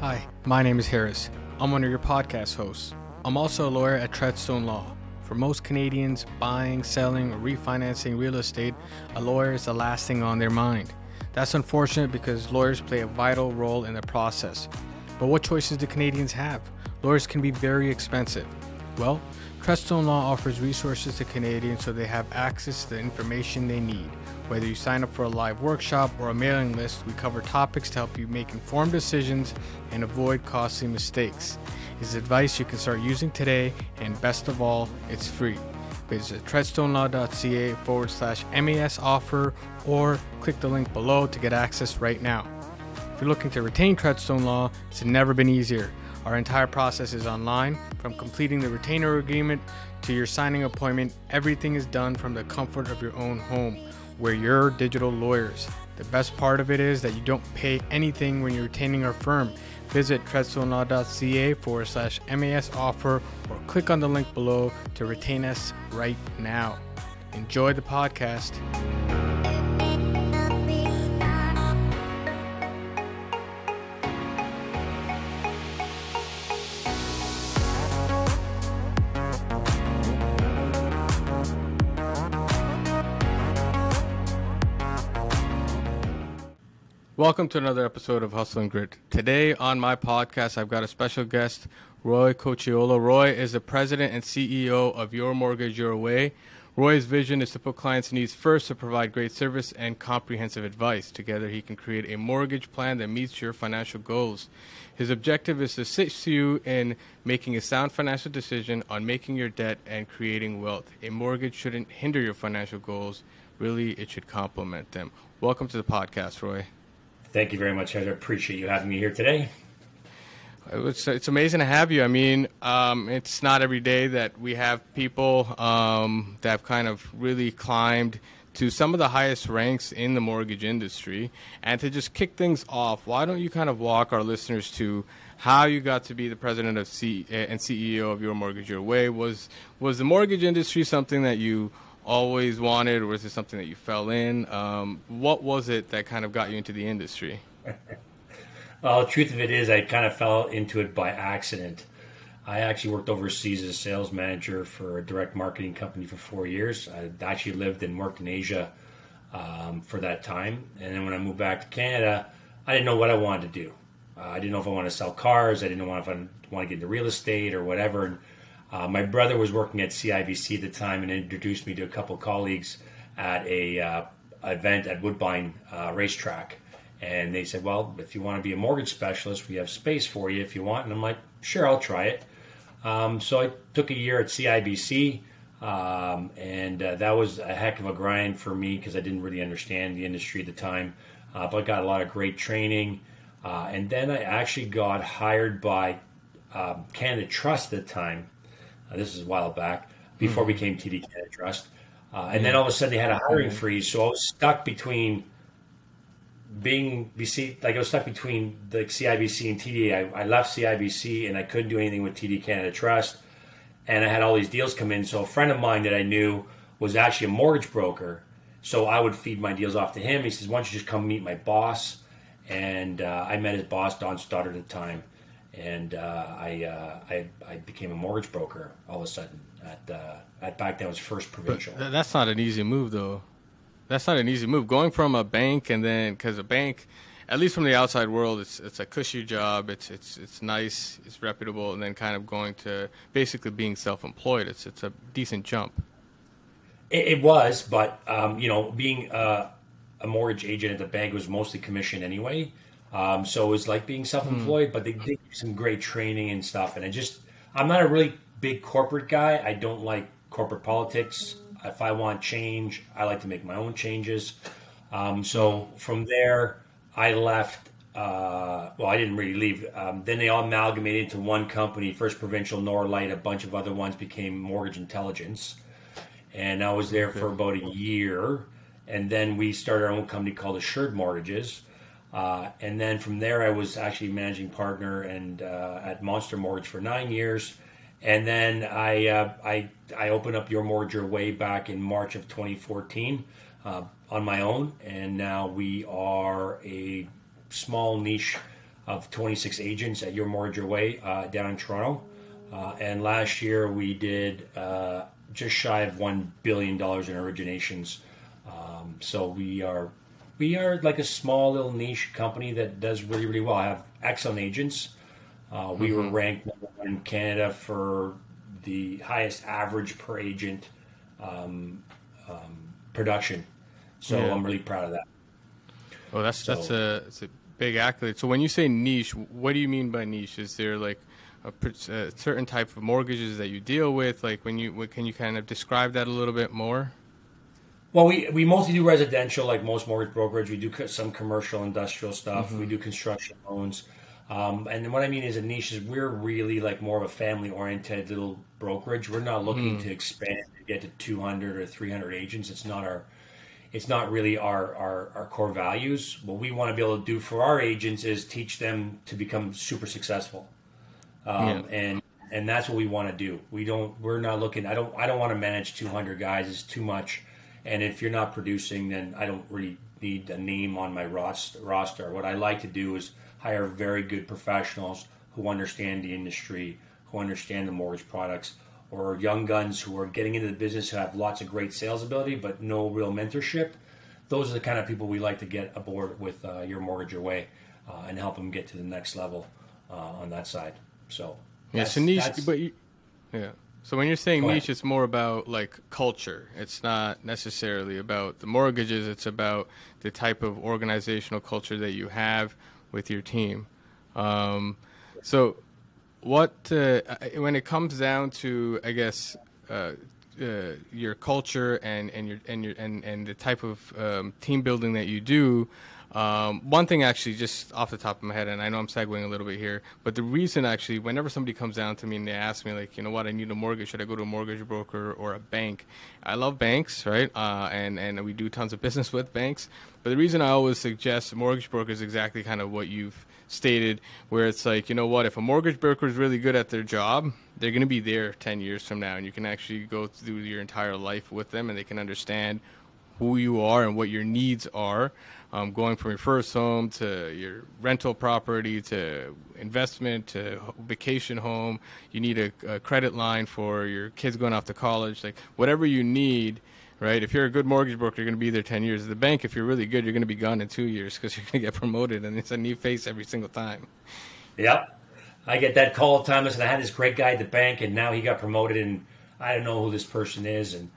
Hi, my name is Harris. I'm one of your podcast hosts. I'm also a lawyer at Treadstone Law. For most Canadians, buying, selling, or refinancing real estate, a lawyer is the last thing on their mind. That's unfortunate because lawyers play a vital role in the process. But what choices do Canadians have? Lawyers can be very expensive. Well, Treadstone Law offers resources to Canadians so they have access to the information they need. Whether you sign up for a live workshop or a mailing list, we cover topics to help you make informed decisions and avoid costly mistakes. It's advice you can start using today, and best of all, it's free. Visit treadstonelaw.ca forward slash MAS offer or click the link below to get access right now. If you're looking to retain Treadstone Law, it's never been easier. Our entire process is online. From completing the retainer agreement to your signing appointment, everything is done from the comfort of your own home. We're your digital lawyers. The best part of it is that you don't pay anything when you're retaining our firm. Visit treadstonelaw.ca forward slash MAS offer or click on the link below to retain us right now. Enjoy the podcast. Welcome to another episode of Hustle and Grit. Today on my podcast, I've got a special guest, Roy Cocciollo. Roy is the president and CEO of Your Mortgage Your Way. Roy's vision is to put clients' needs first to provide great service and comprehensive advice. Together, he can create a mortgage plan that meets your financial goals. His objective is to assist you in making a sound financial decision on making your debt and creating wealth. A mortgage shouldn't hinder your financial goals. Really, it should complement them. Welcome to the podcast, Roy. Thank you very much. I appreciate you having me here today. It's, it's amazing to have you. I mean, um, it's not every day that we have people um, that have kind of really climbed to some of the highest ranks in the mortgage industry. And to just kick things off, why don't you kind of walk our listeners to how you got to be the president of C- and CEO of Your Mortgage Your Way? Was was the mortgage industry something that you always wanted, or was it something that you fell in? Um, what was it that kind of got you into the industry? well, the truth of it is, I kind of fell into it by accident. I actually worked overseas as a sales manager for a direct marketing company for four years. I actually lived and worked in Asia um, for that time. And then when I moved back to Canada, I didn't know what I wanted to do. Uh, I didn't know if I wanted to sell cars. I didn't know if I want to get into real estate or whatever. And uh, my brother was working at CIBC at the time and introduced me to a couple colleagues at a uh, event at Woodbine uh, Racetrack. And they said, "Well, if you want to be a mortgage specialist, we have space for you if you want." And I'm like, "Sure, I'll try it." Um, so I took a year at CIBC, um, and uh, that was a heck of a grind for me because I didn't really understand the industry at the time. Uh, but I got a lot of great training, uh, and then I actually got hired by Canada Trust at the time uh, this is a while back before mm-hmm. we became TD Canada Trust. Uh, and then all of a sudden they had a hiring freeze, so I was stuck between being BC, like I was stuck between the CIBC and TD. I, I, left CIBC and I couldn't do anything with TD Canada Trust, and I had all these deals come in. So a friend of mine that I knew was actually a mortgage broker, so I would feed my deals off to him. He says, "Why don't you just come meet my boss?" And uh, I met his boss, Don Stoddard, at the time and uh, I, uh, I, I became a mortgage broker all of a sudden at uh, at back then was First Provincial. But that's not an easy move though. That's not an easy move. Going from a bank and then because a bank, at least from the outside world, it's it's a cushy job. It's it's it's nice. It's reputable, and then kind of going to basically being self-employed. It's it's a decent jump. It, it was, but um, you know, being a mortgage agent at the bank was mostly commission anyway. Um, so it was like being self-employed, mm. but they did some great training and stuff. And I just, I'm not a really big corporate guy. I don't like corporate politics. If I want change, I like to make my own changes. Um, so from there, I left. Uh, well, I didn't really leave. Um, then they all amalgamated into one company. First Provincial, Norlight, a bunch of other ones became Mortgage Intelligence, and I was there for about a year. And then we started our own company called Assured Mortgages uh, and then from there, I was actually managing partner and uh, at Monster Mortgage for nine years. And then I, uh, I, I opened up Your Mortgage way back in March of 2014 uh, on my own. And now we are a small niche of 26 agents at Your Mortgage Your Way uh, down in Toronto. And last year we did just shy of one billion dollars in originations. Um, so we are we are like a small little niche company that does really really well. I have excellent agents. Uh, we mm-hmm. were ranked in Canada for the highest average per agent um, um, production. So yeah. I'm really proud of that. Oh, that's so, that's a, that's a big accolade. So when you say niche, what do you mean by niche? Is there like a, a certain type of mortgages that you deal with? Like when you can you kind of describe that a little bit more? Well, we, we mostly do residential, like most mortgage brokerage. We do some commercial, industrial stuff. Mm-hmm. We do construction loans. Um, and what I mean is a niche is we're really like more of a family oriented little brokerage. We're not looking mm. to expand to get to 200 or 300 agents. It's not our it's not really our, our, our core values. What we want to be able to do for our agents is teach them to become super successful. Um, yeah. and and that's what we want to do. We don't we're not looking I don't I don't want to manage 200 guys. It's too much. And if you're not producing then I don't really need a name on my roster. What I like to do is hire very good professionals who understand the industry, who understand the mortgage products or young guns who are getting into the business who have lots of great sales ability but no real mentorship. Those are the kind of people we like to get aboard with uh, your mortgage your way uh, and help them get to the next level uh, on that side. So yeah, so niche, but you, yeah. So when you're saying niche, it's more about like culture. It's not necessarily about the mortgages. It's about the type of organizational culture that you have with your team. Um, so what uh, when it comes down to I guess uh, uh, your culture and and your and your and, and the type of um, team building that you do. Um, one thing actually, just off the top of my head, and I know I'm segueing a little bit here, but the reason actually, whenever somebody comes down to me and they ask me, like, you know what, I need a mortgage, should I go to a mortgage broker or a bank? I love banks, right? Uh, and and we do tons of business with banks. But the reason I always suggest mortgage broker is exactly kind of what you've stated, where it's like, you know what, if a mortgage broker is really good at their job, they're going to be there 10 years from now, and you can actually go through your entire life with them, and they can understand who you are and what your needs are. Um, going from your first home to your rental property to investment to vacation home, you need a, a credit line for your kids going off to college, like whatever you need right? If you're a good mortgage broker, you're going to be there 10 years. At the bank, if you're really good, you're going to be gone in two years because you're going to get promoted and it's a new face every single time. Yep. I get that call time. Listen, I had this great guy at the bank and now he got promoted and I don't know who this person is. And,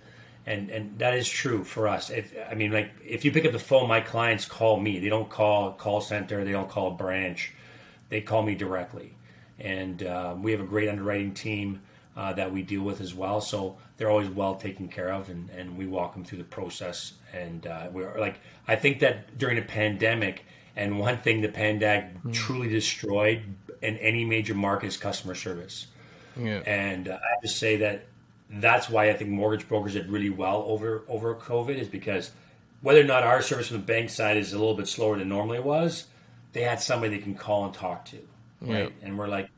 and, and that is true for us. If, I mean, like if you pick up the phone, my clients call me. They don't call a call center. They don't call a branch. They call me directly. And uh, we have a great underwriting team uh, that we deal with as well. So they're always well taken care of, and, and we walk them through the process. And uh, we're like, I think that during the pandemic, and one thing the pandemic mm. truly destroyed in any major market is customer service. Yeah. And uh, I have to say that that's why I think mortgage brokers did really well over over COVID is because whether or not our service from the bank side is a little bit slower than normally was, they had somebody they can call and talk to, right? Yeah. And we're like,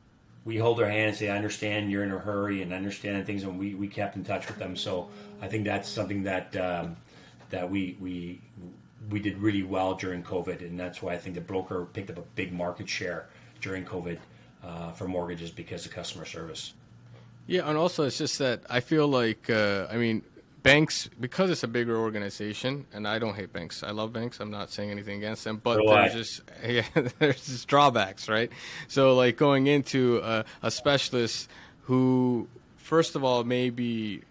we hold their hand and say, I understand you're in a hurry and understand things, and we, we kept in touch with them. So I think that's something that um, that we we we did really well during COVID, and that's why I think the broker picked up a big market share during COVID uh, for mortgages because of customer service. Yeah, and also it's just that I feel like uh, I mean banks because it's a bigger organization and i don't hate banks. I love banks. I'm not saying anything against them but there's just yeah, there's just drawbacks right? So like going into a, a specialist who first of all may be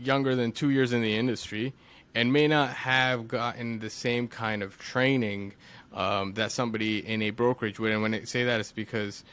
younger than two years in the industry and may not have gotten the same kind of training um, that somebody in a brokerage would. And when i say that it's because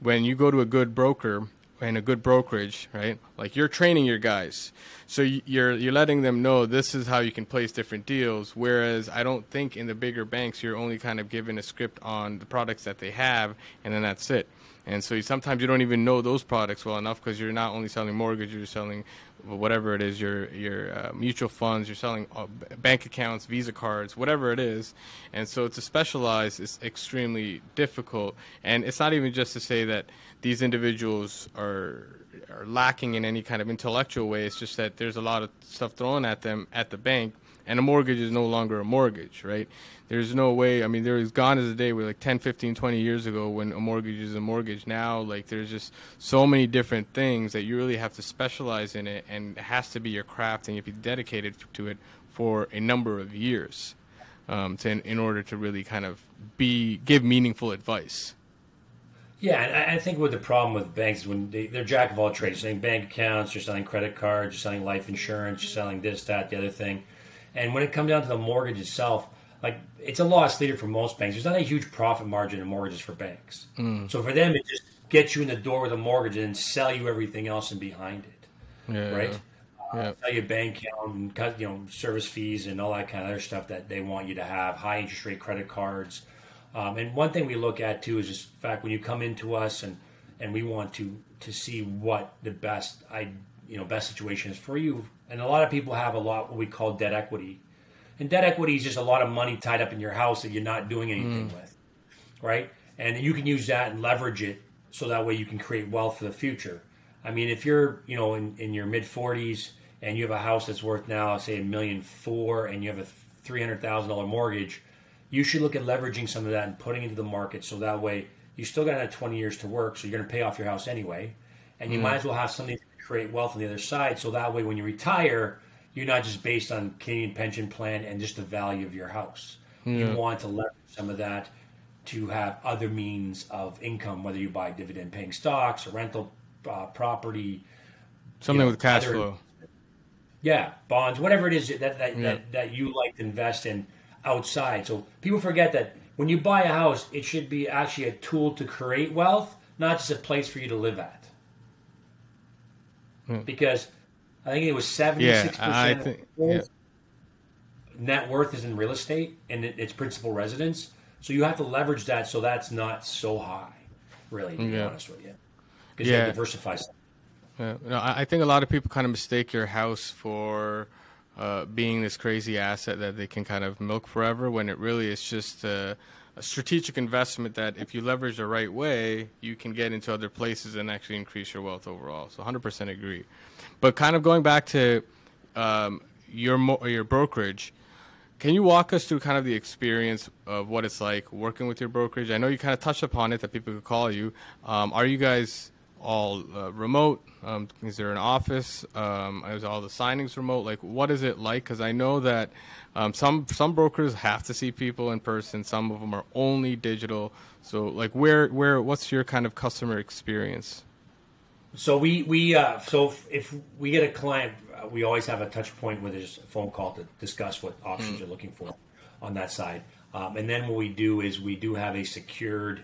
when you go to a good broker and a good brokerage, right? Like you're training your guys, so you're you're letting them know this is how you can place different deals. Whereas I don't think in the bigger banks you're only kind of given a script on the products that they have, and then that's it. And so you, sometimes you don't even know those products well enough because you're not only selling mortgage, you're selling whatever it is, your your uh, mutual funds, you're selling uh, bank accounts, Visa cards, whatever it is. And so to specialize is extremely difficult. And it's not even just to say that these individuals are are lacking in any kind of intellectual way. It's just that there's a lot of stuff thrown at them at the bank and a mortgage is no longer a mortgage, right? There's no way. I mean, there is gone is a day where like 10, 15, 20 years ago when a mortgage is a mortgage. Now, like there's just so many different things that you really have to specialize in it, and it has to be your craft, and you have to be dedicated to it for a number of years, um, to, in, in order to really kind of be give meaningful advice. Yeah, I think with the problem with banks is when they, are jack of all trades, selling bank accounts, you're selling credit cards, you're selling life insurance, you're selling this, that, the other thing. And when it comes down to the mortgage itself, like it's a loss leader for most banks. There's not a huge profit margin in mortgages for banks. Mm. So for them, it just gets you in the door with a mortgage and sell you everything else and behind it. Yeah. Right. Yeah. Uh, sell you bank account and cut, you know, service fees and all that kind of other stuff that they want you to have. High interest rate credit cards. Um, and one thing we look at too is just the fact when you come into us and and we want to to see what the best I you know best situation is for you. And a lot of people have a lot what we call debt equity and debt equity is just a lot of money tied up in your house that you're not doing anything mm. with, right? And you can use that and leverage it so that way you can create wealth for the future. I mean, if you're, you know, in, in your mid 40s and you have a house that's worth now, say, a million four, and you have a $300,000 mortgage, you should look at leveraging some of that and putting into the market so that way you still got that 20 years to work, so you're going to pay off your house anyway. And you mm. might as well have something create wealth on the other side so that way when you retire, you're not just based on Canadian pension plan and just the value of your house. You want to leverage some of that to have other means of income, whether you buy dividend paying stocks or rental uh, property, something you know, with cash other, flow. Yeah, bonds, whatever it is that that, yeah. that that you like to invest in outside. So people forget that when you buy a house, it should be actually a tool to create wealth, not just a place for you to live at. Hmm. Because I think it was seventy six percent net worth is in real estate and it's principal residence. So you have to leverage that so that's not so high, really, to yeah. be honest with you. Because yeah. you diversify Yeah. No, I think a lot of people kind of mistake your house for uh, being this crazy asset that they can kind of milk forever when it really is just a, a strategic investment that if you leverage the right way, you can get into other places and actually increase your wealth overall. So 100% agree. But kind of going back to um, your mo- your brokerage, can you walk us through kind of the experience of what it's like working with your brokerage? I know you kind of touched upon it that people could call you. Um, are you guys all uh, remote? Um, is there an office? Um, is all the signings remote? Like, what is it like? Because I know that um, some some brokers have to see people in person. Some of them are only digital. So, like, where where what's your kind of customer experience? So we we uh, so if we get a client, uh, we always have a touch point with a phone call to discuss what options mm. you're looking for on that side. Um, and then what we do is we do have a secured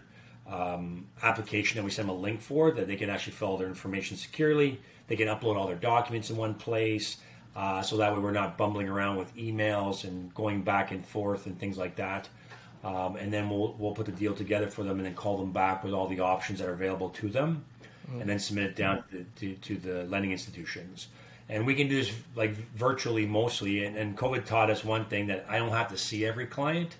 um, application that we send them a link for that they can actually fill all their information securely. They can upload all their documents in one place. Uh, so that way we're not bumbling around with emails and going back and forth and things like that. Um, and then we'll, we'll put the deal together for them and then call them back with all the options that are available to them mm. and then submit it down to, to, to, the lending institutions. And we can do this like virtually mostly. And, and, COVID taught us one thing that I don't have to see every client.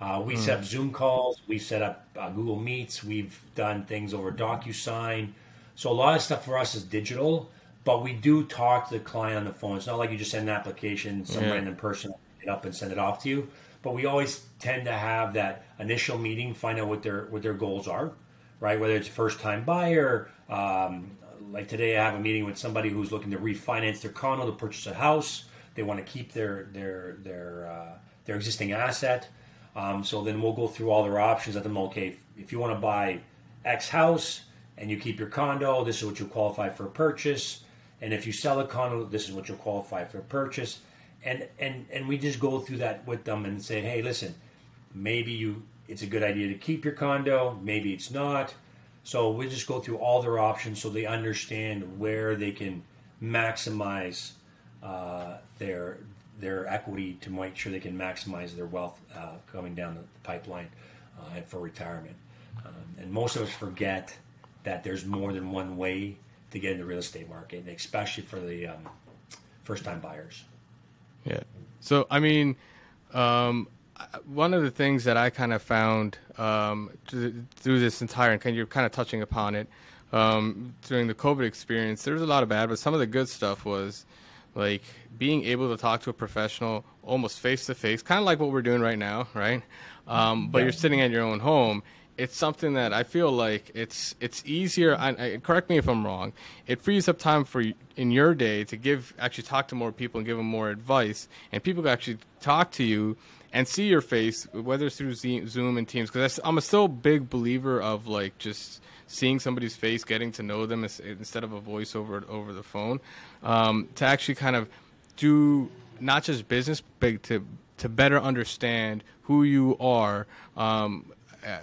Uh, we mm. set up Zoom calls, we set up uh, Google Meets, we've done things over DocuSign. So a lot of stuff for us is digital, but we do talk to the client on the phone. It's not like you just send an application, some yeah. random person it up and send it off to you. But we always tend to have that initial meeting, find out what their what their goals are right? Whether it's a first time buyer, um, like today, I have a meeting with somebody who's looking to refinance their condo to purchase a house. They want to keep their their their uh, their existing asset. Um, so then we'll go through all their options. Let them okay, if, if you want to buy X house and you keep your condo, this is what you qualify for purchase. And if you sell a condo, this is what you'll qualify for purchase. And and and we just go through that with them and say, hey, listen, maybe you it's a good idea to keep your condo, maybe it's not. So we just go through all their options so they understand where they can maximize uh, their their equity to make sure they can maximize their wealth uh, coming down the pipeline uh, for retirement. Um, and most of us forget that there's more than one way to get in the real estate market, especially for the um, first time buyers. Yeah. So I mean, um, one of the things that I kind of found um, through this entire, and you're kind of touching upon it, um, during the COVID experience, there was a lot of bad, but some of the good stuff was like being able to talk to a professional almost face to face, kind of like what we're doing right now, right? Um, but yeah. you're sitting at your own home. It's something that I feel like it's it's easier. I, I, correct me if I'm wrong. It frees up time for in your day to give actually talk to more people and give them more advice, and people can actually talk to you and see your face, whether it's through Zoom and Teams. Because I'm a still big believer of like just seeing somebody's face, getting to know them instead of a voice over over the phone, um, to actually kind of do not just business, but to to better understand who you are. Um, uh,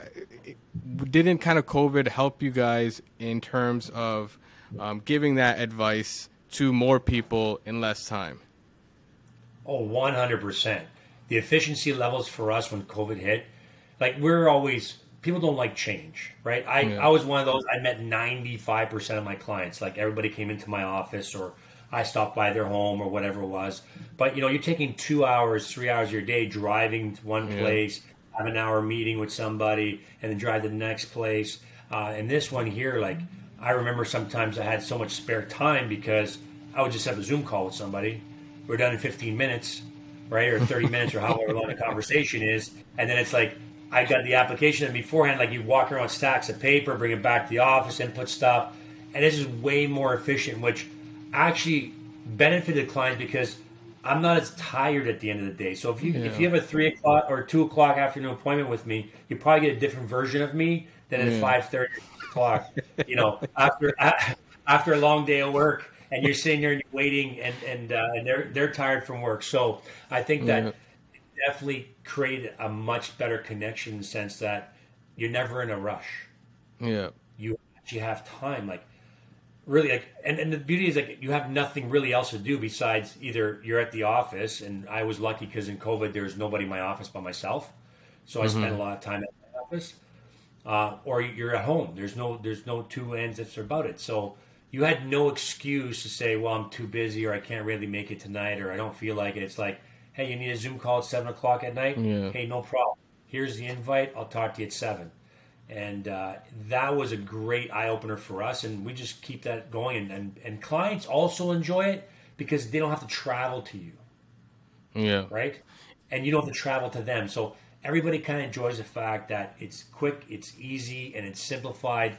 didn't kind of COVID help you guys in terms of um, giving that advice to more people in less time? Oh, 100%. The efficiency levels for us when COVID hit, like we're always, people don't like change, right? I, yeah. I was one of those, I met 95% of my clients. Like everybody came into my office or I stopped by their home or whatever it was. But you know, you're taking two hours, three hours of your day driving to one yeah. place, have an hour meeting with somebody, and then drive to the next place. Uh, and this one here, like I remember sometimes I had so much spare time because I would just have a Zoom call with somebody. We're done in 15 minutes, right, or 30 minutes, or however long the conversation is, and then it's like I got the application and beforehand, like you walk around stacks of paper, bring it back to the office, input stuff, and this is way more efficient, which actually benefited clients because I'm not as tired at the end of the day. So if you yeah. if you have a three o'clock or two o'clock afternoon appointment with me, you probably get a different version of me than at five thirty o'clock. You know, after after a long day of work, and you're sitting there and you're waiting, and and uh, and they're they're tired from work. So I think that yeah. definitely created a much better connection in the sense that you're never in a rush. Yeah, you actually have time. Like really like and, and the beauty is like you have nothing really else to do besides either you're at the office and i was lucky because in covid there was nobody in my office but myself so i mm-hmm. spent a lot of time at the office uh, or you're at home there's no there's no two ends that's about it so you had no excuse to say well i'm too busy or i can't really make it tonight or i don't feel like it it's like hey you need a zoom call at seven o'clock at night yeah. hey no problem here's the invite i'll talk to you at seven and uh, that was a great eye opener for us. And we just keep that going. And, and, and clients also enjoy it because they don't have to travel to you. Yeah. Right. And you don't have to travel to them. So everybody kind of enjoys the fact that it's quick, it's easy, and it's simplified.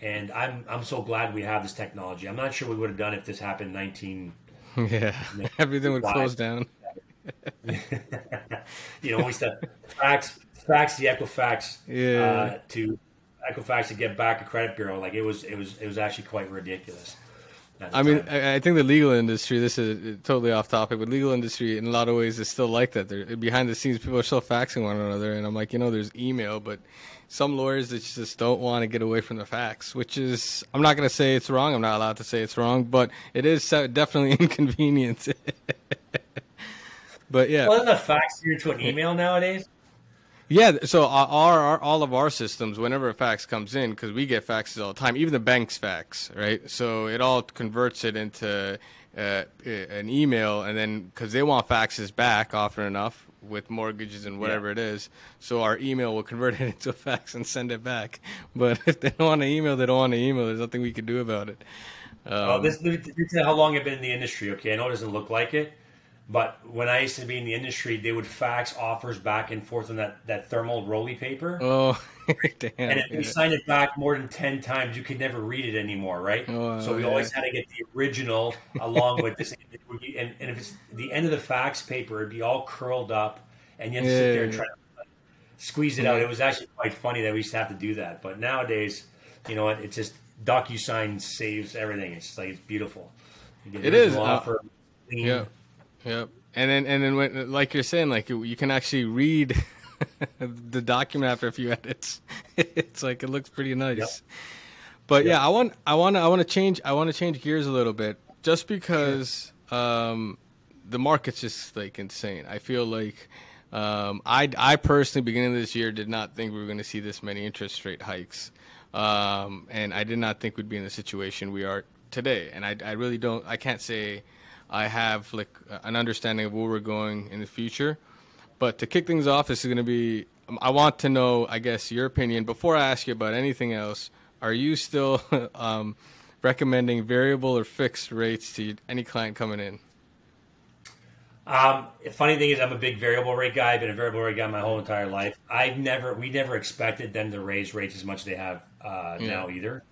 And I'm I'm so glad we have this technology. I'm not sure we would have done if this happened 19. Yeah, everything would close down. you know, we said fax fax the Equifax yeah. uh, to Equifax to get back a credit bureau. Like it was, it was, it was actually quite ridiculous. I mean, I think the legal industry. This is totally off topic, but legal industry in a lot of ways is still like that. They're, behind the scenes, people are still faxing one another, and I'm like, you know, there's email, but some lawyers that just don't want to get away from the fax. Which is, I'm not going to say it's wrong. I'm not allowed to say it's wrong, but it is definitely inconvenient. but yeah, wasn't a fax here to an email nowadays? Yeah, so our, our, all of our systems, whenever a fax comes in, because we get faxes all the time, even the bank's fax, right? So it all converts it into uh, an email, and then because they want faxes back often enough with mortgages and whatever yeah. it is, so our email will convert it into a fax and send it back. But if they don't want to email, they don't want to email. There's nothing we can do about it. Um, oh, this, this, this how long I've been in the industry. Okay, I know it doesn't look like it but when I used to be in the industry, they would fax offers back and forth on that, that thermal rolly paper. Oh, damn. And if you signed it back more than 10 times, you could never read it anymore, right? Oh, so we yeah. always had to get the original along with this. And, and if it's the end of the fax paper, it'd be all curled up, and you have to yeah, sit there and try to squeeze it out. It was actually quite funny that we used to have to do that. But nowadays, you know what? It's just DocuSign saves everything. It's like, it's beautiful. It is. Offer, uh, yeah. Yep. And then and then when, like you're saying, like you can actually read the document after a few edits. it's like it looks pretty nice. Yep. But yep. yeah, I want I want to I want to change I want to change gears a little bit just because um, the market's just like insane. I feel like um, I I personally beginning of this year did not think we were going to see this many interest rate hikes. Um, and I did not think we'd be in the situation we are today. And I, I really don't I can't say I have like an understanding of where we're going in the future. But to kick things off, this is going to be. I want to know, I guess, your opinion before I ask you about anything else. Are you still um, recommending variable or fixed rates to any client coming in? Um, funny thing is, I'm a big variable rate guy. I've been a variable rate guy my whole entire life. I've never, we never expected them to raise rates as much as they have uh, yeah. now either.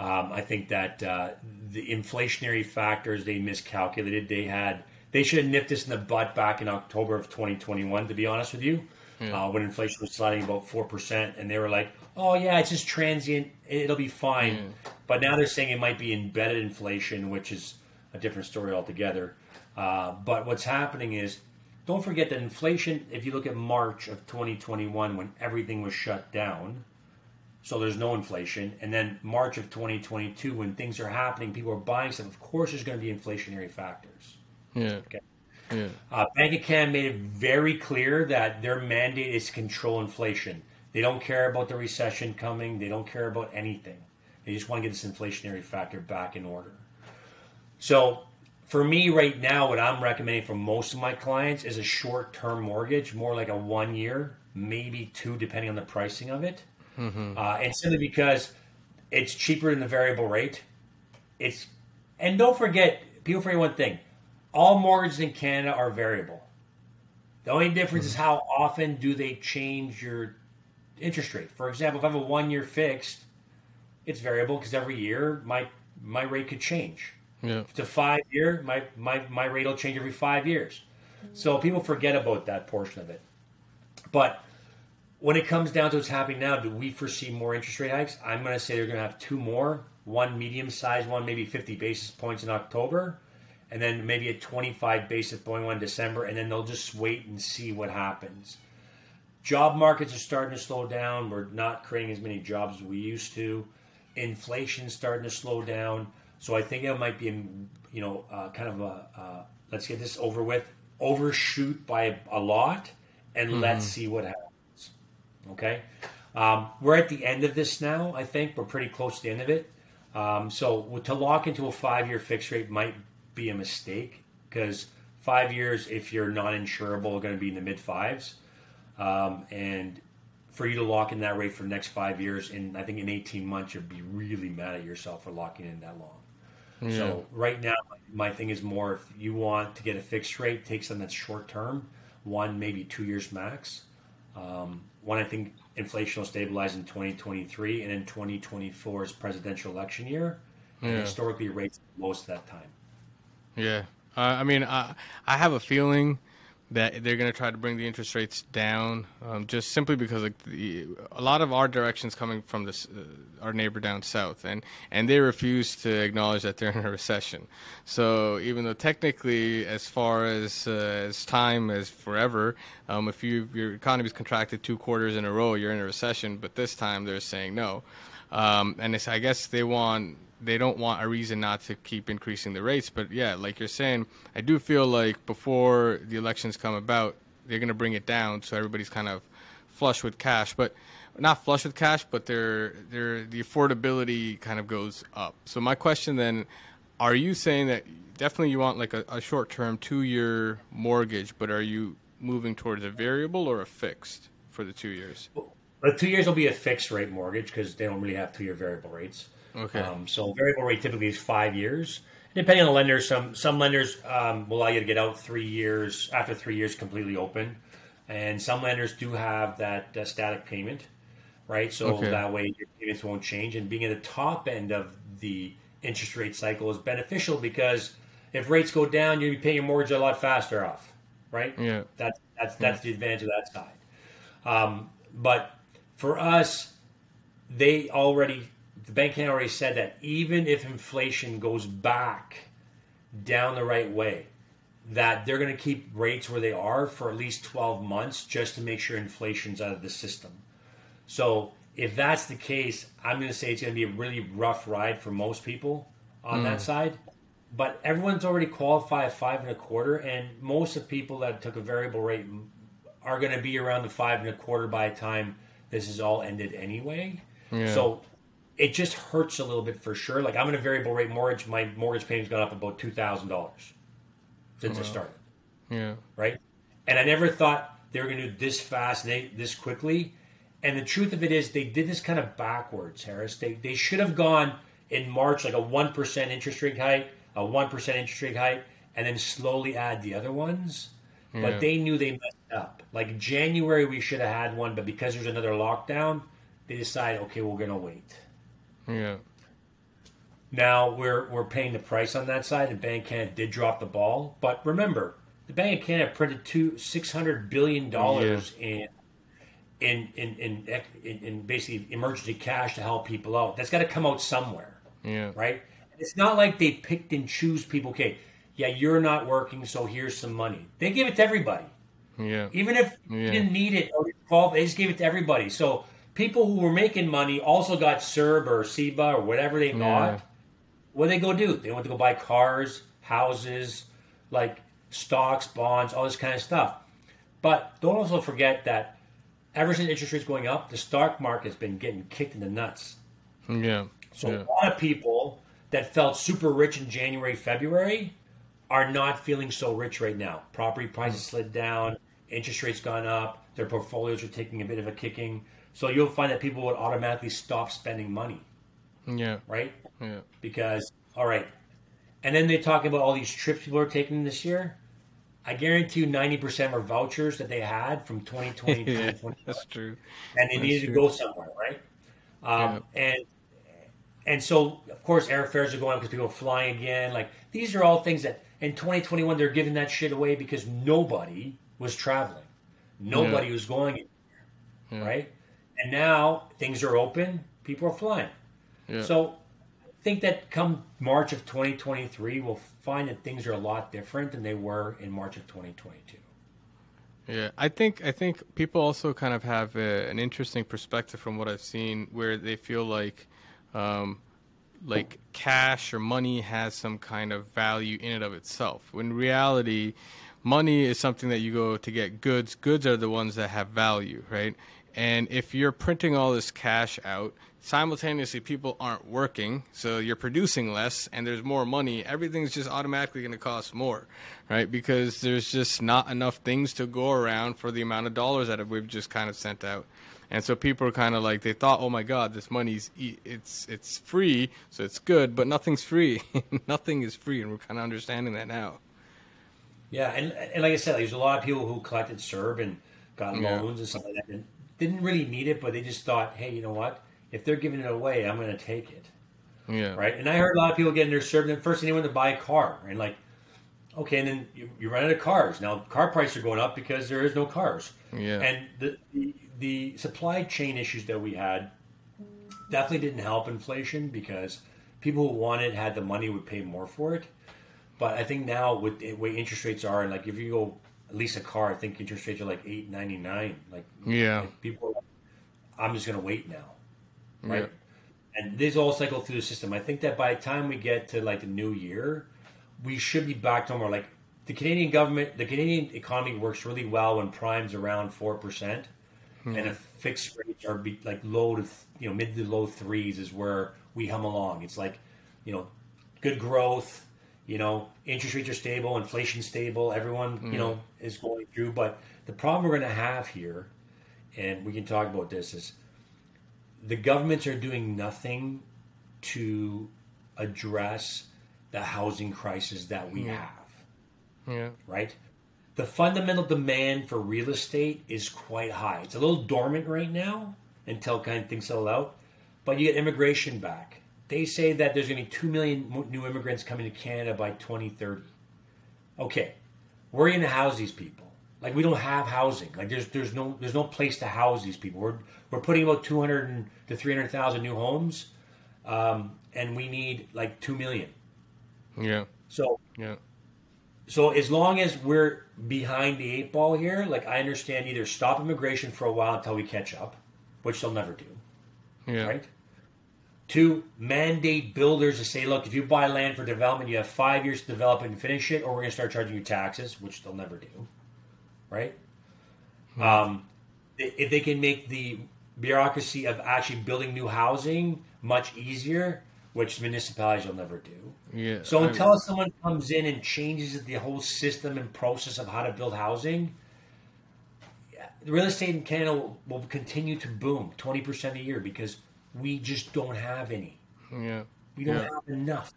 Um, I think that uh, the inflationary factors they miscalculated. They had, they should have nipped this in the butt back in October of 2021. To be honest with you, yeah. uh, when inflation was sliding about four percent, and they were like, "Oh yeah, it's just transient. It'll be fine." Yeah. But now they're saying it might be embedded inflation, which is a different story altogether. Uh, but what's happening is, don't forget that inflation, if you look at March of 2021 when everything was shut down, so there's no inflation, and then March of 2022 when things are happening, people are buying stuff, of course there's going to be inflationary factors. Yeah. Okay. Yeah. Uh, Bank of Canada made it very clear that their mandate is to control inflation. They don't care about the recession coming. They don't care about anything. They just want to get this inflationary factor back in order. So for me right now, what I'm recommending for most of my clients is a short term mortgage, more like a one year, maybe two, depending on the pricing of it. Mm-hmm. Uh, and simply because it's cheaper than the variable rate. It's and don't forget, people forget one thing: all mortgages in Canada are variable. The only difference mm-hmm. is how often do they change your interest rate. For example, if I have a one year fixed, it's variable because every year my my rate could change. Yeah. To five year, my, my, my rate will change every five years. So people forget about that portion of it. But when it comes down to what's happening now, do we foresee more interest rate hikes? I'm going to say they're going to have two more one medium sized one, maybe 50 basis points in October, and then maybe a 25 basis point one in December, and then they'll just wait and see what happens. Job markets are starting to slow down. We're not creating as many jobs as we used to. Inflation's starting to slow down. So I think it might be, you know, uh, kind of a uh, let's get this over with, overshoot by a lot, and mm-hmm. let's see what happens. Okay, um, we're at the end of this now. I think we're pretty close to the end of it. Um, so to lock into a five-year fixed rate might be a mistake because five years, if you're not insurable, are going to be in the mid fives, um, and for you to lock in that rate for the next five years, and I think in 18 months, you'd be really mad at yourself for locking in that long. Yeah. So right now, my thing is more if you want to get a fixed rate, take something that's short term, one maybe two years max. Um, one, I think inflation will stabilize in 2023, and in 2024 is presidential election year. And historically, rates most of that time. Yeah, uh, I mean, I I have a feeling that they're going to try to bring the interest rates down, um, just simply because like the, a lot of our directions coming from this uh, our neighbor down south, and and they refuse to acknowledge that they're in a recession. So even though technically, as far as uh, as time as forever, um, if you your economy's contracted two quarters in a row, you're in a recession. But this time they're saying no, um, and I guess they want they don't want a reason not to keep increasing the rates. But yeah, like you're saying, I do feel like before the elections come about, they're going to bring it down so everybody's kind of flush with cash. But not flush with cash, but their their the affordability kind of goes up. So my question then, are you saying that definitely you want like a, a short term two year mortgage, but are you moving towards a variable or a fixed for the two years? Well, two years will be a fixed rate mortgage because they don't really have two year variable rates. Okay. Um, so variable rate typically is five years. Depending on the lender, some some lenders um, will allow you to get out three years after three years completely open, and some lenders do have that uh, static payment, right? So okay. that way your payments won't change. And being at the top end of the interest rate cycle is beneficial because if rates go down, you'll be paying your mortgage a lot faster off, right? Yeah. That's that's that's yeah. the advantage of that side. Um, but for us, they already the bank can already said that even if inflation goes back down the right way, that they're going to keep rates where they are for at least 12 months just to make sure inflation's out of the system. So if that's the case, I'm going to say it's going to be a really rough ride for most people on mm. that side. But everyone's already qualified five and a quarter, and most of the people that took a variable rate are going to be around the five and a quarter by the time this is all ended anyway. Yeah. So it just hurts a little bit for sure. Like I'm in a variable rate mortgage. My mortgage payment's gone up about two thousand dollars since I started. Yeah. Right. And I never thought they were going to do this fast, they, this quickly. And the truth of it is, they did this kind of backwards, Harris. They they should have gone in March like a one percent interest rate hike, a one percent interest rate hike, and then slowly add the other ones. Yeah. But they knew they messed up. Like January, we should have had one, but because there's another lockdown, they decide, okay, we're going to wait. Yeah. Now we're we're paying the price on that side, and Bank of Canada did drop the ball. But remember, the Bank of Canada printed two six hundred billion dollars in, in in in in in basically emergency cash to help people out. That's got to come out somewhere, Yeah. right? It's not like they picked and choose people. Okay, yeah, you're not working, so here's some money. They give it to everybody, Yeah. even if you didn't need it or they just gave it to everybody. So people who were making money also got CERB or CEBA or whatever they got. Yeah. What did they go do? They went to go buy cars, houses, like stocks, bonds, all this kind of stuff. But don't also forget that ever since interest rates going up, the stock market's been getting kicked in the nuts. Yeah. So yeah. a lot of people that felt super rich in January, February are not feeling so rich right now. Property prices mm. slid down, interest rates gone up, their portfolios are taking a bit of a kicking. So you'll find that people would automatically stop spending money, Yeah. right? Yeah. because all right and then they talk about all these trips people are taking this year i guarantee you 90% are vouchers that they had from 2020 to yeah. 2021 That's true. and they That's needed to go somewhere right um, and and so of course airfares are going up because people are flying again like these are all things that in 2021 they're giving that shit away because nobody was traveling nobody was going Yeah. right and now things are open people are flying Yeah. so I think that come March of 2023, we'll find that things are a lot different than they were in March of 2022. Yeah, I think I think people also kind of have a, an interesting perspective from what I've seen, where they feel like, um, like cash or money has some kind of value in and of itself. When in reality, money is something that you go to get goods. Goods are the ones that have value, right? And if you're printing all this cash out, simultaneously people aren't working, so you're producing less and there's more money, everything's just automatically going to cost more, right? Because there's just not enough things to go around for the amount of dollars that we've just kind of sent out. And so people are kind of like they thought, "Oh my god, this money's it's it's free, so it's good, but nothing's free. Nothing is free." And we're kind of understanding that now. Yeah, and, and like I said, there's a lot of people who collected CERB and got Yeah. loans and stuff like that and didn't really need it, but they just thought, hey, you know what? If they're giving it away, I'm going to take it, Yeah. right? And I heard a lot of people getting their CERB, and first thing they went to buy a car, and like, okay, and then you, you run out of cars. Now car prices are going up because there is no cars. Yeah. And the, the the supply chain issues that we had definitely didn't help inflation because people who wanted had the money would pay more for it. But I think now with the way interest rates are, and like if you go lease a car, I think interest rates are like eight ninety nine. Like Yeah. like people, are like, I'm just gonna wait now, right? Yeah. And these all cycle through the system. I think that by the time we get to like the new year, we should be back to more like the Canadian government, the Canadian economy works really well when prime's around four percent, hmm. and if fixed rates are be, like low to you know mid to low threes is where we hum along. It's like you know good growth, you know interest rates are stable, inflation stable, everyone you mm. know is going through. But the problem we're going to have here, and we can talk about this is the governments are doing nothing to address the housing crisis that we mm. have Yeah. right? The fundamental demand for real estate is quite high. It's a little dormant right now until kind of things settle out, but you get immigration back. They say that there's going to be 2 million new immigrants coming to Canada by 2030. Okay, where are you going to house these people? Like we don't have housing. Like there's there's no there's no place to house these people. We're we're putting about 200 to 300,000 new homes, um, and we need like 2 million. Yeah. So Yeah. so as long as we're behind the eight ball here, like I understand either stop immigration for a while until we catch up, which they'll never do, Yeah. right? Two, mandate builders to say, look, if you buy land for development, you have five years to develop it and finish it, or we're going to start charging you taxes, which they'll never do, right? Um, if they can make the bureaucracy of actually building new housing much easier, which municipalities will never do. Yeah. So I- until someone comes in and changes the whole system and process of how to build housing, the real estate in Canada will, will continue to boom 20% a year because we just don't have any. yeah. We don't Yeah. have enough.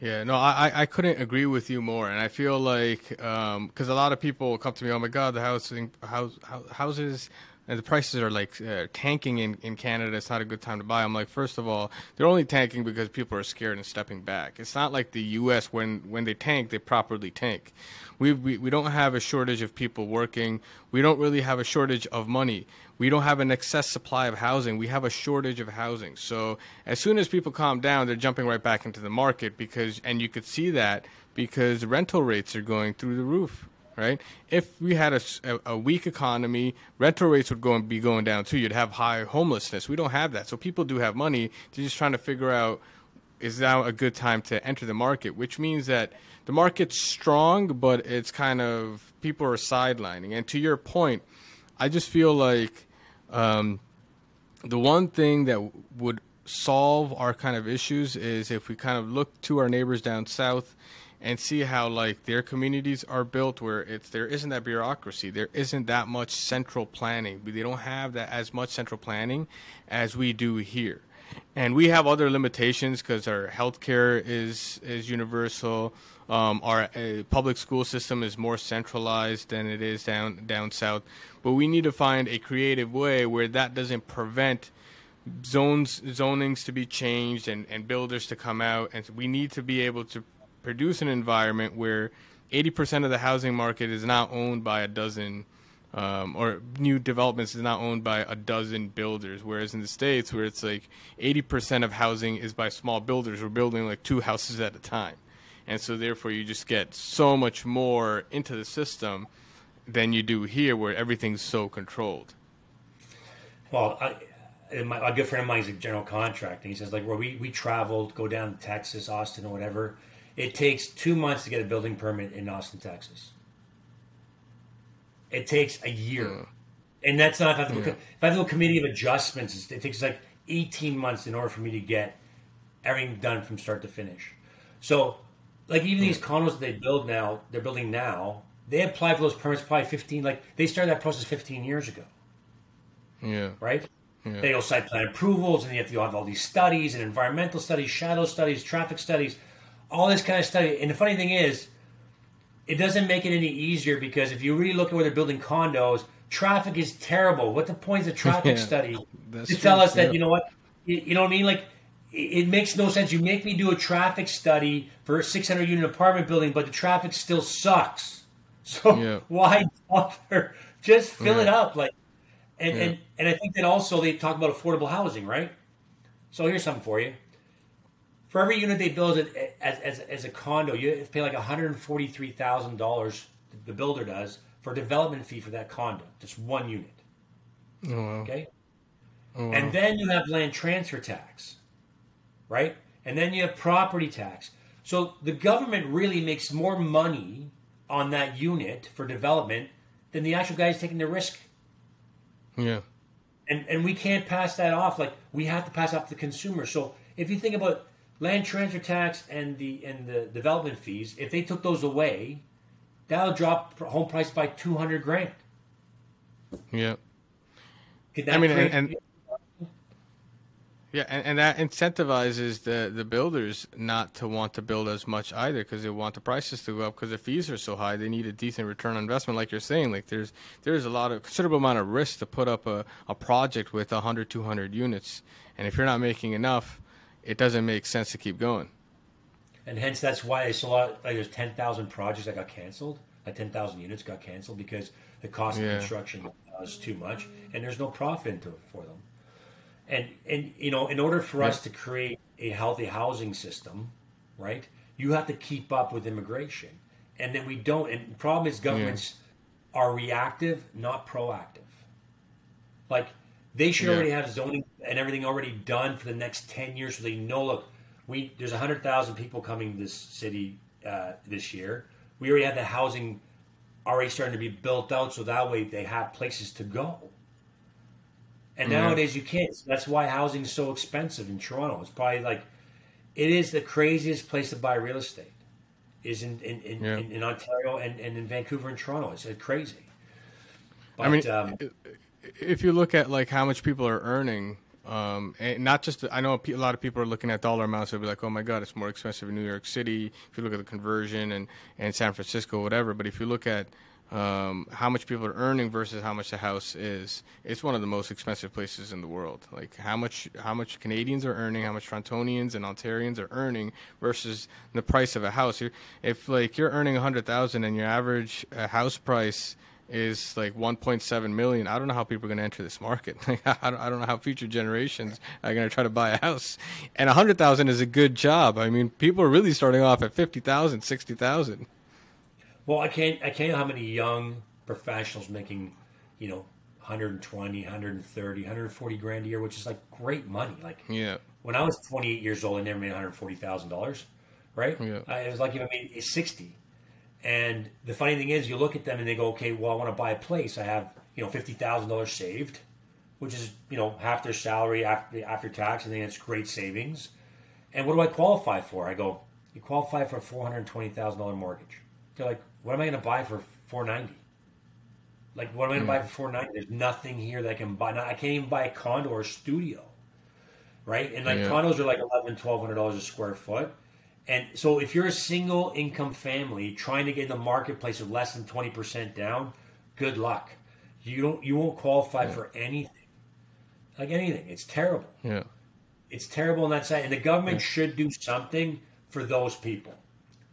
Yeah, no, I, I couldn't agree with you more, and I feel like because um, a lot of people come to me, oh my god, the housing house, houses and the prices are like uh, tanking in, in Canada. It's not a good time to buy. I'm like, first of all, they're only tanking because people are scared and stepping back. It's not like the U.S. when when they tank, they properly tank. We, we we don't have a shortage of people working. We don't really have a shortage of money. We don't have an excess supply of housing. We have a shortage of housing. So as soon as people calm down, they're jumping right back into the market because, and you could see that because rental rates are going through the roof right? If we had a, a, weak economy, rental rates would go and be going down too. You'd have high homelessness. We don't have that. So people do have money. They're just trying to figure out is now a good time to enter the market, which means that the market's strong, but it's kind of people are sidelining. And to your point, I just feel like um, the one thing that would solve our kind of issues is if we kind of look to our neighbors down south and see how like their communities are built where it's there isn't that bureaucracy. There isn't that much central planning. They don't have that as much central planning as we do here. And we have other limitations because our healthcare is is universal. Um, our uh, public school system is more centralized than it is down down south. But we need to find a creative way where that doesn't prevent zones zonings to be changed and, and builders to come out. And we need to be able to produce an environment where 80% of the housing market is not owned by a dozen um, or new developments is not owned by a dozen builders. Whereas in the States, where it's like 80% of housing is by small builders, we're building like two houses at a time. And so therefore you just get so much more into the system than you do here where everything's so controlled. Well, I, my, a good friend of mine is a general contractor. And he says like, well, we, we traveled, go down to Texas, Austin or whatever it takes two months to get a building permit in Austin, Texas. It takes a year. Mm. And that's not if I, have to yeah. if I have to go committee of adjustments, it takes like 18 months in order for me to get everything done from start to finish. So, like even these condos that they build now, they're building now, they apply for those permits probably 15, like they started that process 15 years ago. Yeah. Right? Yeah. They go site plan approvals, and you have to have all these studies and environmental studies, shadow studies, traffic studies all this kind of stuff. And the funny thing is, it doesn't make it any easier because if you really look at where they're building condos, traffic is terrible. What the point is a traffic yeah, study to true. tell us that you know what you, you know what I mean? Like it, makes no sense. You make me do a traffic study for a 600 unit apartment building, but the traffic still sucks. So yeah. why bother? Just fill yeah. it up, like. And, and and I think that also they talk about affordable housing, right? So here's something for you for every unit they build it as, as, as a condo, you have to pay like $143,000, the builder does, for development fee for that condo, just one unit. Oh, wow. Okay? Oh, wow. And then you have land transfer tax, right? And then you have property tax. So the government really makes more money on that unit for development than the actual guys taking the risk. Yeah. And and we can't pass that off. Like we have to pass off to the consumer. So if you think about land transfer tax and the and the development fees, if they took those away, that'll drop home price by two hundred grand. Yeah. I mean, and, and yeah, and, and, that incentivizes the, the builders not to want to build as much either because they want the prices to go up because the fees are so high. They need a decent return on investment, like you're saying. Like there's there's a lot of considerable amount of risk to put up a, a project with 100, 200 units, and if you're not making enough, it doesn't make sense to keep going. And hence, that's why I saw like there's ten thousand projects that got canceled. Like ten thousand units got canceled because the cost yeah. of construction was too much, and there's no profit into it for them. And and you know, in order for yeah. us to create a healthy housing system, right, you have to keep up with immigration, and then we don't. And the problem is governments yeah. are reactive, not proactive. Like they should already have zoning and everything already done for the next 10 years so they know look we there's 100000 people coming to this city uh, this year. We already have the housing already starting to be built out so that way they have places to go. And mm-hmm. nowadays you can't. That's why housing is so expensive in toronto. It's probably like it is the craziest place to buy real estate is in in, in, yeah. in, in ontario and, and in vancouver and toronto. It's crazy. But, I mean, um, if you look at like how much people are earning Um, and not just I know a lot of people are looking at dollar amounts. They'll be like, "Oh my God, it's more expensive in New York City." If you look at the conversion and and San Francisco, whatever. But if you look at um, how much people are earning versus how much the house is, it's one of the most expensive places in the world. Like how much how much Canadians are earning, how much Torontonians and Ontarians are earning versus the price of a house. If like you're earning a hundred thousand and your average uh, house price is like 1.7 million. I don't know how people are going to enter this market. I, don't, I don't know how future generations are going to try to buy a house. And 100,000 is a good job. I mean, people are really starting off at 50,000, 60,000. Well, I can't I can't know how many young professionals making, you know, 120, 130, 140 grand a year, which is like great money. Like yeah. When I was 28 years old, I never made 140 thousand dollars, right? Yeah. I, it was like if I made 60. And the funny thing is, you look at them and they go, okay, well, I want to buy a place. I have you know fifty thousand dollars saved, which is you know half their salary after after tax. I think it's great savings. And what do I qualify for? I go, you qualify for a four hundred twenty thousand dollar mortgage. They're like, what am I going to buy for 490? Like, what am I going to mm. buy for 490? There's nothing here that I can buy. I can't even buy a condo or a studio, right? And like yeah. condos are like 11, 1200 dollars a square foot. And so if you're a single income family trying to get in the marketplace with less than 20% down, good luck. You don't you won't qualify yeah. for anything. Like anything. It's terrible. Yeah. It's terrible on that side. And the government yeah. should do something for those people.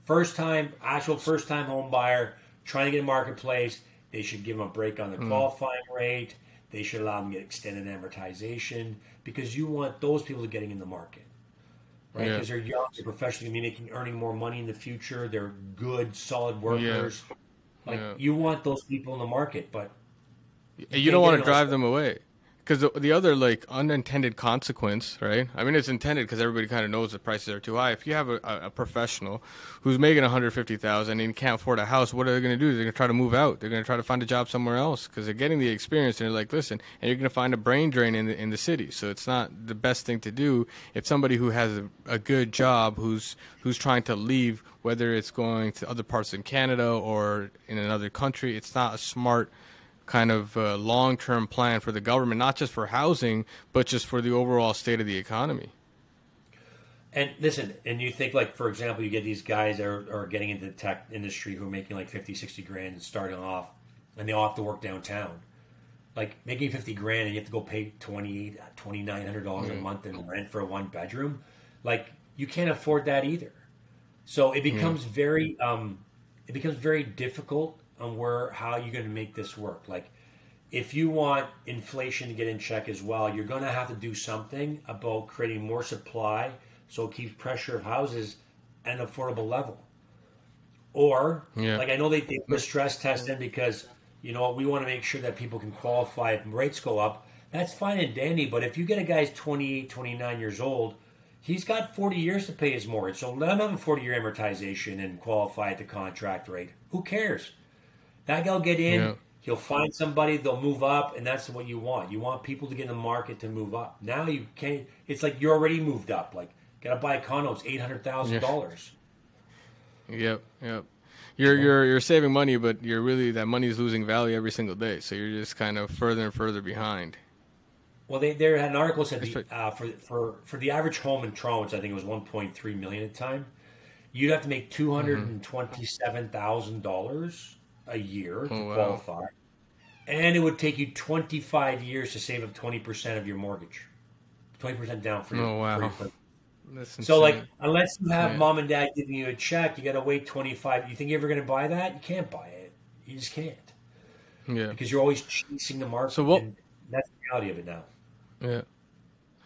First time, actual first time home buyer trying to get a marketplace, they should give them a break on the mm. qualifying rate. They should allow them to get extended amortization because you want those people getting in the market, right? Because yeah. they're young, they're professionally going to be making earning more money in the future. They're good, solid workers. Yeah. Like yeah. you want those people in the market, but you, you don't want to drive them away because the, the, other like unintended consequence, right? I mean, it's intended because everybody kind of knows the prices are too high. If you have a, a professional who's making one hundred fifty thousand and can't afford a house, what are they going to do? They're going to try to move out. They're going to try to find a job somewhere else because they're getting the experience and they're like, listen, and you're going to find a brain drain in the in the city. So it's not the best thing to do if somebody who has a, a good job who's who's trying to leave, whether it's going to other parts in Canada or in another country. It's not a smart kind of uh, long term plan for the government, not just for housing, but just for the overall state of the economy. And listen, and you think like, for example, you get these guys that are, are getting into the tech industry who are making like 50, 60 grand and starting off, and they all have to work downtown. Like making 50 grand and you have to go pay 28 $2,900 mm. a month in rent for a one bedroom. Like you can't afford that either. So it becomes mm. very, um, it becomes very difficult on where how you're going to make this work. Like, if you want inflation to get in check as well, you're going to have to do something about creating more supply so it keeps pressure of houses at an affordable level. Or, yeah. like I know they, they put stress test in because you know we want to make sure that people can qualify if rates go up. That's fine and dandy, but if you get a guy's 28, 29 years old, he's got 40 years to pay his mortgage. So let him have a 40 year amortization and qualify at the contract rate. Who cares? That guy'll get in. Yeah. He'll find somebody. They'll move up, and that's what you want. You want people to get in the market to move up. Now you can't. It's like you're already moved up. Like gotta buy a condo. It's eight hundred thousand dollars. Yep, yep. You're you're you're saving money, but you're really that money is losing value every single day. So you're just kind of further and further behind. Well, they there had an article said the, uh, for for for the average home in Toronto, which I think it was 1.3 million at the time, you'd have to make two hundred and twenty seven thousand dollars a year oh, to oh, wow. qualify, and it would take you 25 years to save up 20% of your mortgage, 20% down for oh, your. Oh wow. For your so like, unless you have yeah. mom and dad giving you a check, you got to wait 25. You think you're ever going to buy that? You can't buy it. You just can't. Yeah. Because you're always chasing the market. So what? that's the reality of it now. Yeah.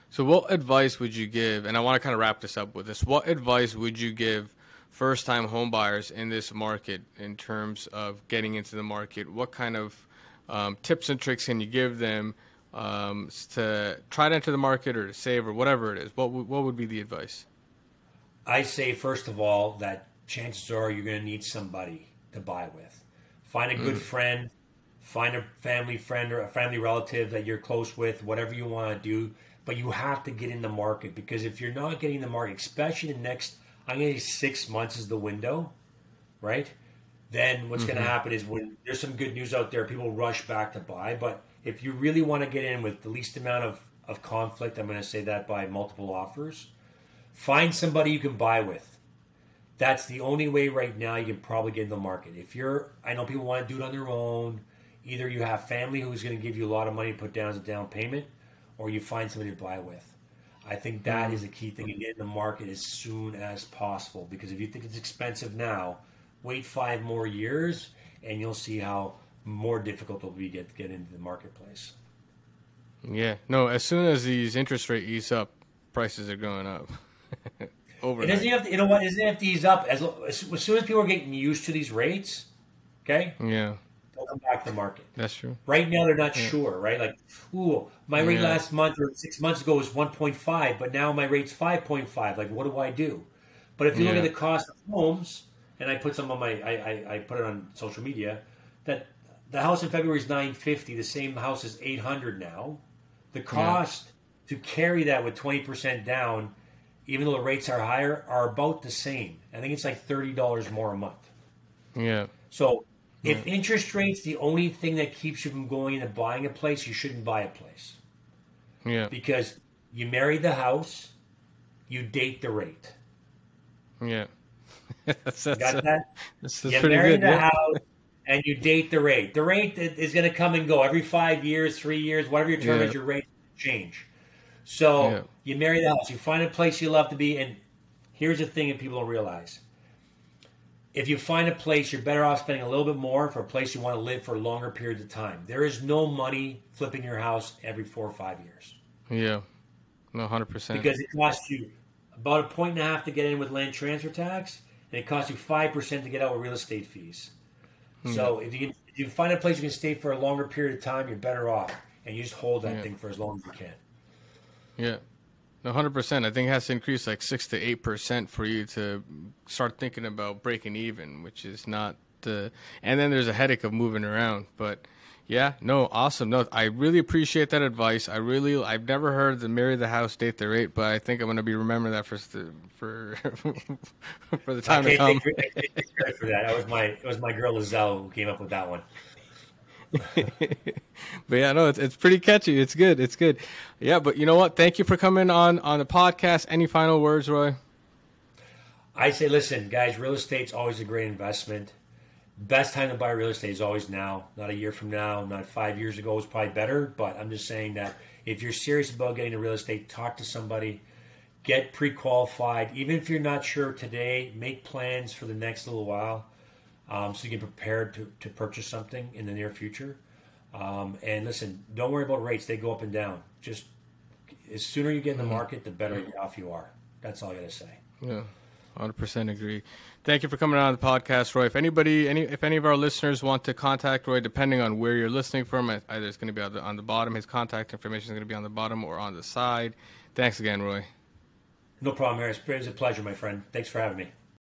So what advice would you give? And I want to kind of wrap this up with this. What advice would you give first time homebuyers in this market in terms of getting into the market? What kind of um, tips and tricks can you give them um, to try to enter the market or to save or whatever it is? What, w- what would be the advice? I say, first of all, that chances are you're going to need somebody to buy with. Find a good mm. friend, find a family friend or a family relative that you're close with, whatever you want to do. But you have to get in the market because if you're not getting the market, especially the next I'm going to say six months is the window, right? Then what's mm-hmm. going to happen is when there's some good news out there, people rush back to buy. But if you really want to get in with the least amount of of conflict. I'm going to say that by multiple offers. Find somebody you can buy with. That's the only way right now you can probably get in the market. If you're, I know people want to do it on their own. Either you have family who's going to give you a lot of money to put down as a down payment, or you find somebody to buy with. I think that is a key thing to get in the market as soon as possible. Because if you think it's expensive now, wait five more years, and you'll see how more difficult it'll be to get get into the marketplace. Yeah, no. As soon as these interest rate ease up, prices are going up. Over. It doesn't have to, you know what? It doesn't have to ease up as, as soon as people are getting used to these rates. Okay. Yeah. Come back to market. That's true. Right now, they're not yeah. sure. Right? Like, ooh, my rate yeah. last month or six months ago was one point five, but now my rate's five point five. Like, what do I do? But if you yeah. look at the cost of homes, and I put some on my, I, I, I put it on social media, that the house in February is nine fifty. The same house is eight hundred now. The cost to carry that with twenty percent down even though the rates are higher, are about the same. I think it's like thirty dollars more a month. Yeah. So if interest rates the only thing that keeps you from going and buying a place, you shouldn't buy a place. Yeah. Because you marry the house, you date the rate. Yeah. that's, that's, Got that? That's you marry good, the yeah. house and you date the rate. The rate is going to come and go every five years, three years, whatever your term yeah. is. Your rate change. So yeah. you marry the house, you find a place you love to be, and here's the thing that people don't realize. If you find a place, you're better off spending a little bit more for a place you want to live for a longer periods of time. There is no money flipping your house every four or five years. Yeah, no, hundred percent. Because it costs you about a point and a half to get in with land transfer tax, and it costs you five percent to get out with real estate fees. Mm. So if you can, if you find a place you can stay for a longer period of time, you're better off, and you just hold that yeah. thing for as long as you can. Yeah. Hundred percent. I think it has to increase like six to eight percent for you to start thinking about breaking even, which is not the. And then there's a headache of moving around. But yeah, no, awesome. No, I really appreciate that advice. I really, I've never heard the marry the house, date the rate, but I think I'm going to be remembering that for for for the time to come. Take for that. That was my it was my girl Lizelle who came up with that one. but yeah, no, it's, it's pretty catchy. It's good. It's good. Yeah, but you know what? Thank you for coming on on the podcast. Any final words, Roy? I say, listen, guys, real estate's always a great investment. Best time to buy real estate is always now, not a year from now, not five years ago was probably better. But I'm just saying that if you're serious about getting into real estate, talk to somebody, get pre-qualified. Even if you're not sure today, make plans for the next little while um, so you can prepare to, to purchase something in the near future. Um, and listen, don't worry about rates; they go up and down. Just as sooner you get in the mm-hmm. market, the better off you are. That's all I got to say. Yeah. 100% agree. Thank you for coming on the podcast, Roy. If anybody, any, if any of our listeners want to contact Roy, depending on where you're listening from, either it's going to be on the, on the bottom. His contact information is going to be on the bottom or on the side. Thanks again, Roy. No problem, Harris. It was a pleasure, my friend. Thanks for having me.